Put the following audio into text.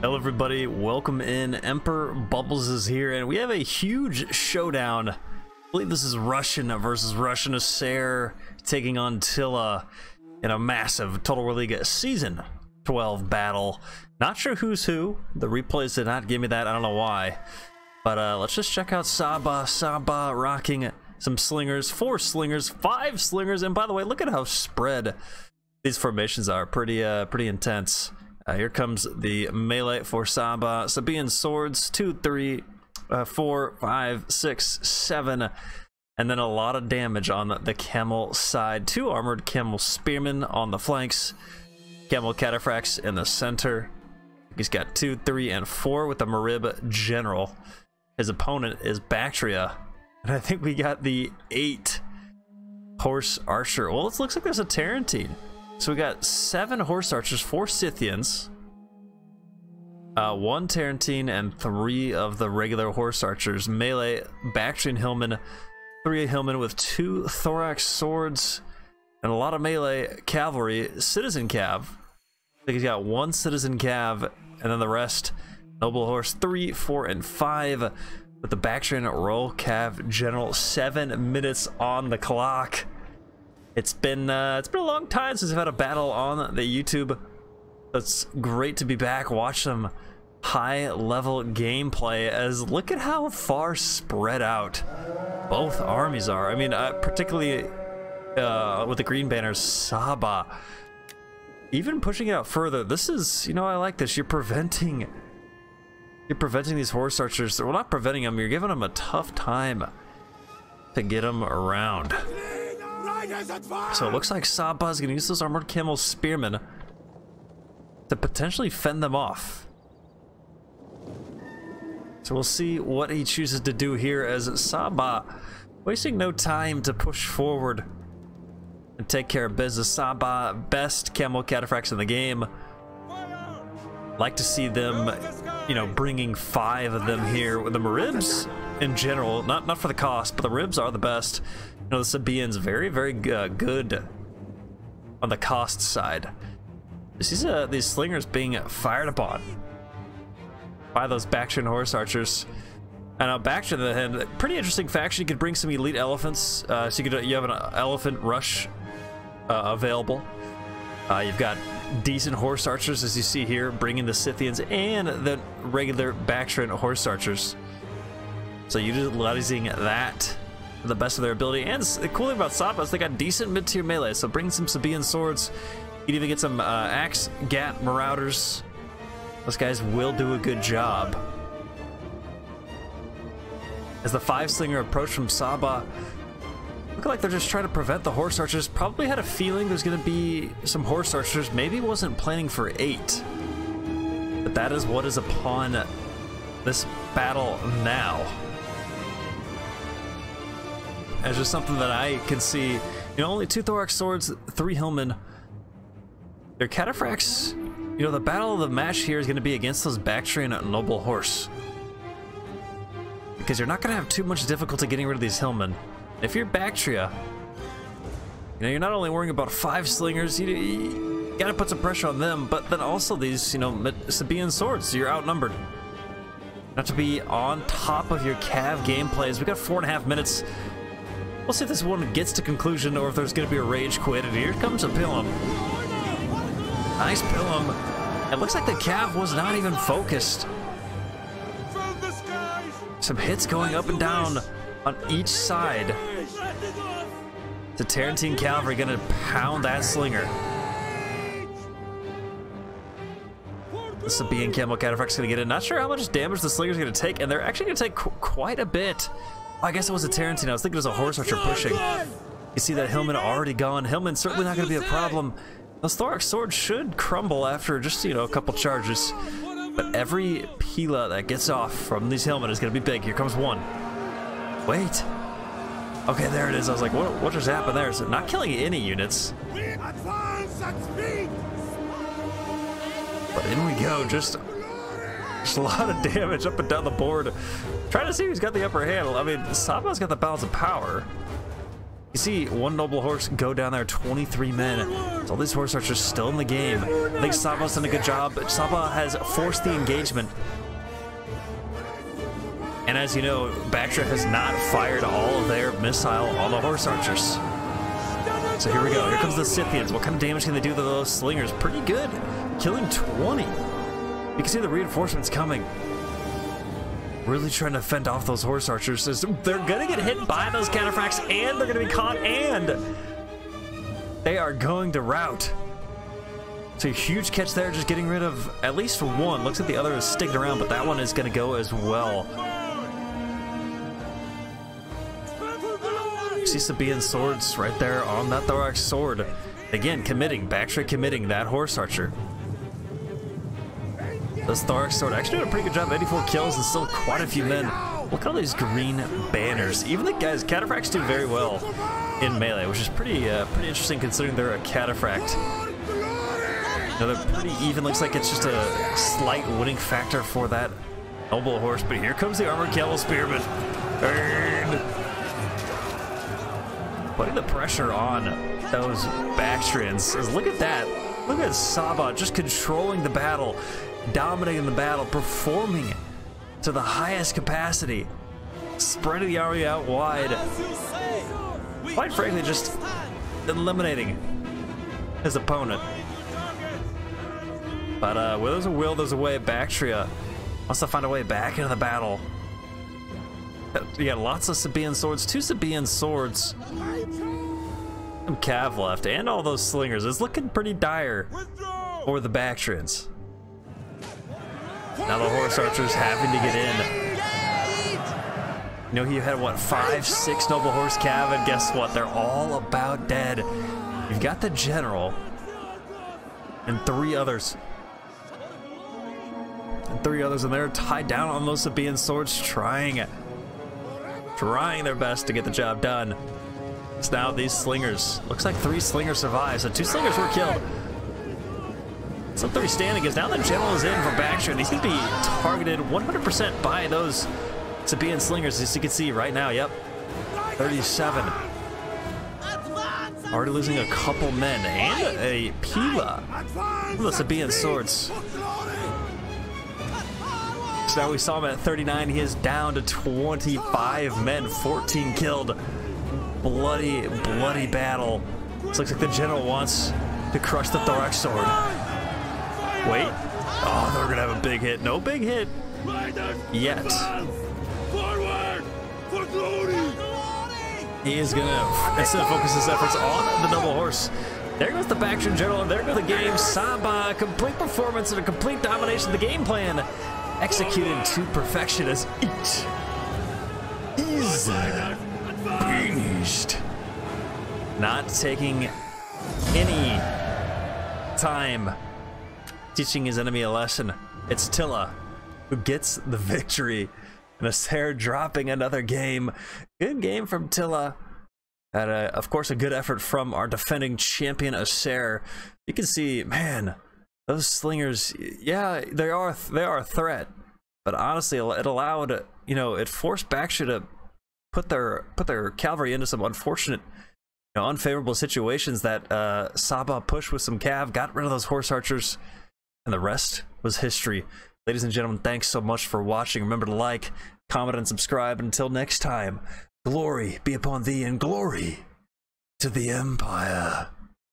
Hello everybody, welcome in. Emperor Bubbles is here and we have a huge showdown. I believe this is Russian versus Russian Acer taking on Tila in a massive Total War League Season 12 battle. Not sure who's who. The replays did not give me that, I don't know why. But uh, let's just check out Saba. Saba rocking some slingers, four slingers, five slingers, and by the way, look at how spread these formations are. Pretty, uh, pretty intense. Uh, here comes the melee for Saba. Sabaean swords, two, three, uh, four, five, six, seven, and then a lot of damage on the camel side. Two armored camel spearmen on the flanks, camel cataphracts in the center. He's got two, three, and four with the Marib general. His opponent is Bactria, and I think we got the eight horse archer. Well, it looks like there's a Tarantine. So we got seven horse archers, four Scythians, uh, one Tarantine, and three of the regular horse archers. Melee, Bactrian Hillman, three Hillman with two thorax swords, and a lot of melee cavalry. Citizen Cav. I think he's got one Citizen Cav, and then the rest Noble Horse, three, four, and five. With the Bactrian Roll Cav General, seven minutes on the clock. It's been uh, it's been a long time since I've had a battle on the YouTube. It's great to be back. Watch some high level gameplay as look at how far spread out both armies are. I mean, uh, particularly uh, with the green banners, Saba. Even pushing it out further, this is, you know, I like this. You're preventing, you're preventing these horse archers. Well, not preventing them. You're giving them a tough time to get them around. So it looks like Saba is going to use those armored camel spearmen to potentially fend them off. So we'll see what he chooses to do here as Saba wasting no time to push forward and take care of business. Saba, best camel cataphracts in the game. Like to see them, you know, bringing five of them here with the Maribs in general. Not not for the cost, but the ribs are the best You know, the Sabaean's very, very uh, good on the cost side. These, uh, these slingers being fired upon by those Bactrian horse archers. And now Bactrian, the pretty interesting faction. You could bring some elite elephants. Uh, so you could you have an elephant rush uh, available. Uh, you've got decent horse archers, as you see here, bringing the Scythians and the regular Bactrian horse archers. So utilizing that the best of their ability. And the cool thing about Saba is they got decent mid-tier melee, so bring some Sabaean swords. You can even get some uh, Axe, Gat, Marauders. Those guys will do a good job. As the five slinger approach from Saba, look like they're just trying to prevent the horse archers. Probably had a feeling there's going to be some horse archers. Maybe wasn't planning for eight. But that is what is upon this battle now as just something that I can see. You know, only two thorax swords, three hillmen. Their cataphracts, you know, the battle of the match here is going to be against those Bactrian noble horse. Because you're not going to have too much difficulty getting rid of these hillmen. If you're Bactria, you know, you're not only worrying about five slingers, you, you gotta put some pressure on them, but then also these, you know, Sabian swords, you're outnumbered. Not to be on top of your Cav gameplays. We got four and a half minutes We'll see if this one gets to conclusion or if there's going to be a rage quit. And here comes a Pilum. Nice Pilum. It looks like the Cav was not even focused. Some hits going up and down on each side. The Tarantine Cavalry going to pound that slinger. Sabaean Camel Cataphract's going to get in. Not sure how much damage the slinger's going to take, and they're actually going to take qu quite a bit. I guess it was a Tarantine. I was thinking it was a horse archer pushing. You see that Hillman already gone. Hillman's certainly not going to be a problem. The Thorax Sword should crumble after just, you know, a couple charges. But every Pila that gets off from these Hillmen is going to be big. Here comes one. Wait. Okay, there it is. I was like, what, what just happened there? It not killing any units? But in we go. Just there's a lot of damage up and down the board. Trying to see who's got the upper hand. I mean, Saba's got the balance of power. You see one noble horse go down there, 23 men. So all these horse archers still in the game. I think Saba's done a good job. Saba has forced the engagement. And as you know, Bactria has not fired all of their missile on the horse archers. So here we go. Here comes the Scythians. What kind of damage can they do to those slingers? Pretty good. Killing 20. You can see the reinforcements coming. Really trying to fend off those horse archers. They're to get hit by those cataphracts, and they're to be caught, and they are going to rout. So a huge catch there, just getting rid of at least one. Looks like the other is sticking around, but that one is going to go as well. see Sabaean swords right there on that thorax sword. Again, committing, Bactria committing that horse archer. This thorax sword actually did a pretty good job, 84 kills and still quite a few men. Look at all these green banners. Even the guys, cataphracts do very well in melee, which is pretty uh, pretty interesting considering they're a cataphract. Now they're pretty even, looks like it's just a slight winning factor for that noble horse, but here comes the armored camel spearman. And putting the pressure on those Bactrians. Look at that. Look at Saba just controlling the battle, dominating the battle, performing it to the highest capacity, spreading the army out wide. Quite frankly, just eliminating his opponent. But uh, where there's a will, there's a way. Bactria wants to find a way back into the battle. You got lots of Sabaean swords, two Sabaean swords. Some Cav left, and all those slingers. It's looking pretty dire for the Bactrians. Now the horse archers having to get in. You know, you had, what, five, six noble horse cav, and guess what? They're all about dead. You've got the general and three others. And three others, and they're tied down on those Sabaean swords, trying trying their best to get the job done. So now these slingers, looks like three slingers survived, so two slingers were killed. So three standing is now the general is in for and he's going to be targeted 100% by those Sabaean slingers, as you can see right now, yep. 37. Already losing a couple men, and a Pila. The Sabaean swords. So now we saw him at 39. He is down to 25 men, 14 killed. Bloody, bloody battle. Looks like the general wants to crush the thorax sword. Wait. Oh, they're gonna have a big hit. No big hit yet. He is gonna instead focus his efforts on the noble horse. There goes the Bactrian General, and there goes the game. Saba, complete performance and a complete domination of the game plan executed to perfection as it is finished. Not taking any time teaching his enemy a lesson. It's Tila who gets the victory. And Asair dropping another game. Good game from Tila. And uh, of course, a good effort from our defending champion Asair. You can see, man, those slingers, yeah, they are they are a threat, but honestly, it allowed you know it forced Bactria to put their put their cavalry into some unfortunate, you know, unfavorable situations that uh, Saba pushed with some cav, got rid of those horse archers, and the rest was history. Ladies and gentlemen, thanks so much for watching. Remember to like, comment, and subscribe. Until next time, glory be upon thee and glory to the Empire.